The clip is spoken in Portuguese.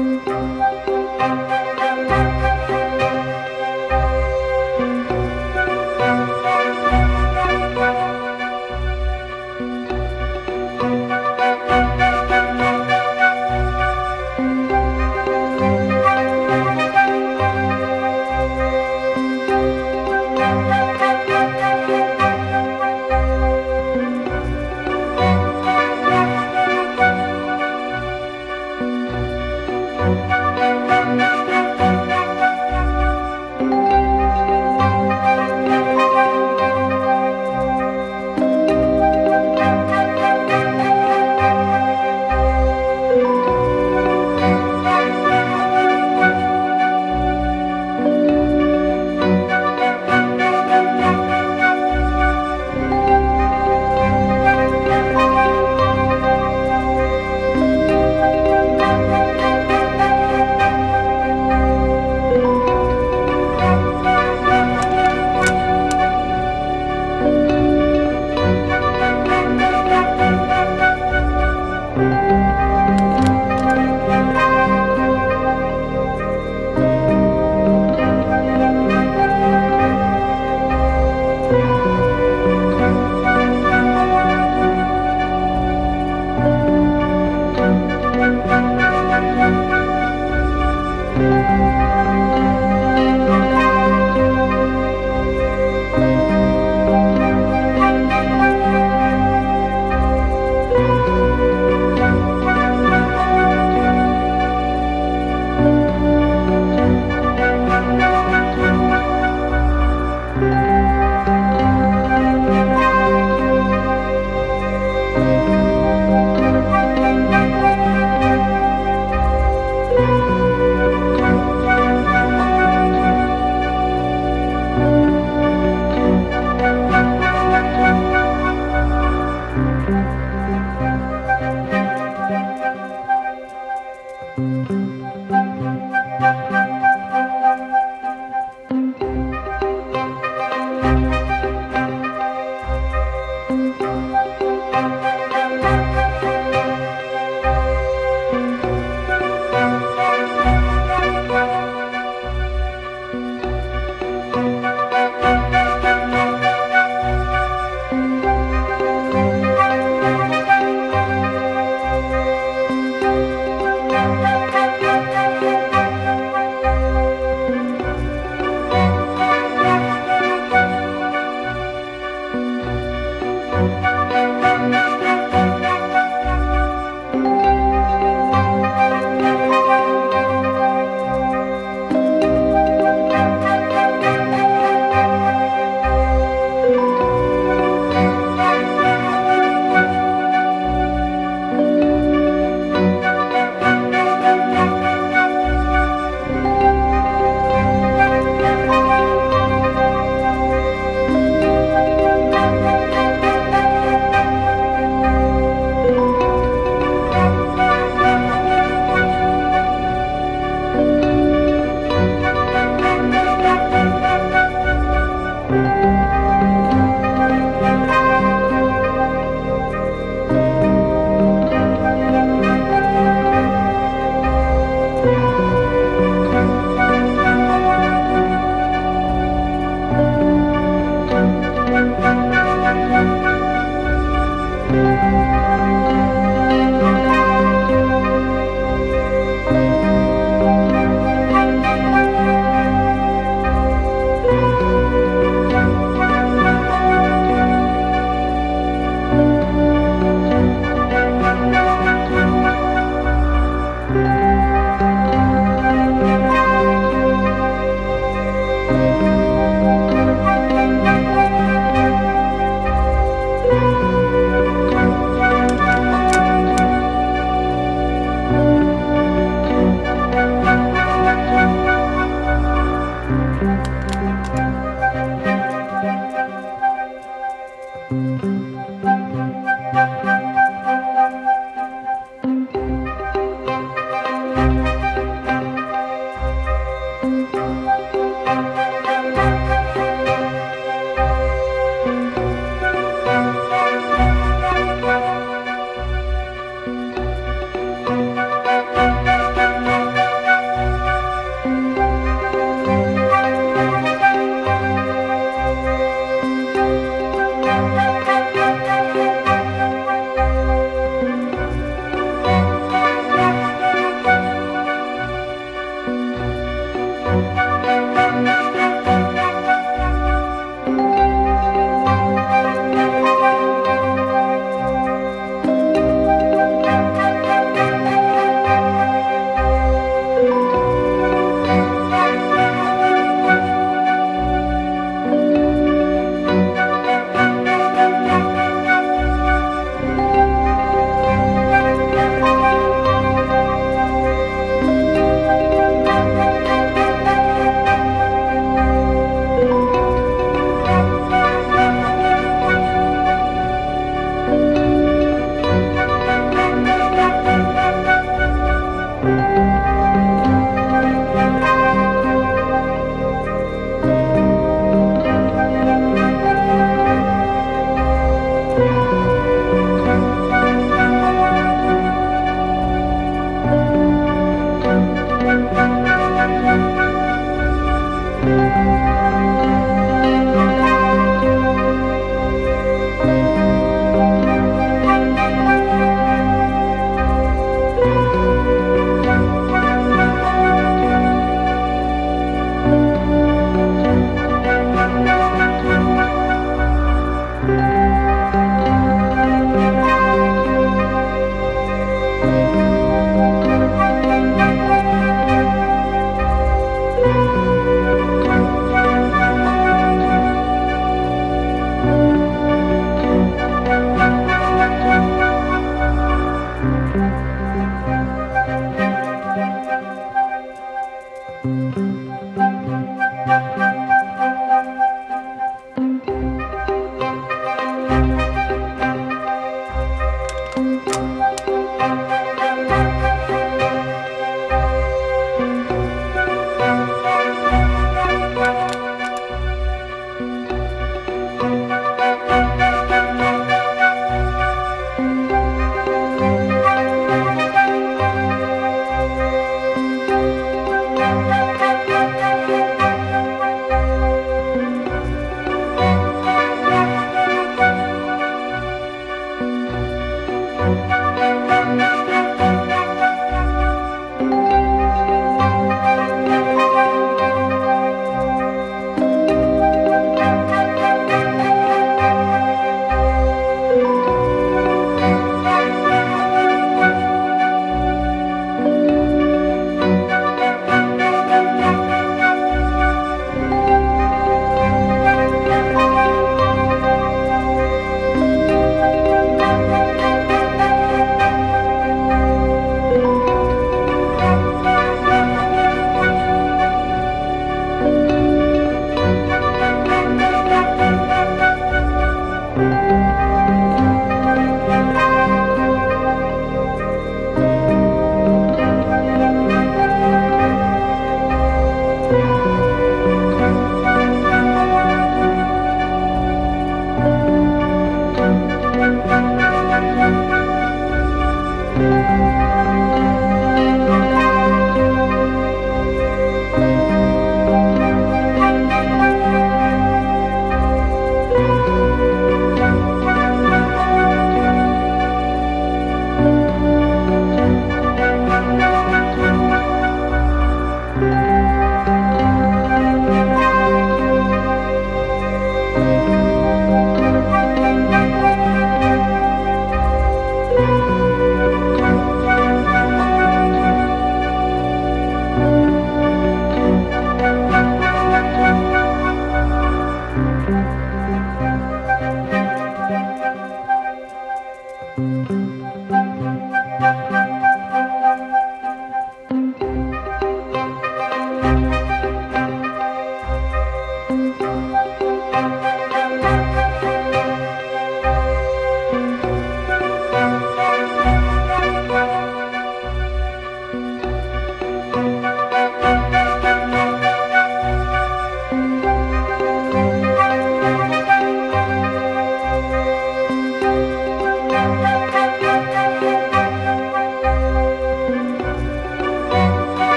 Música